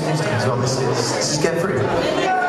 news news. This this is Get Free.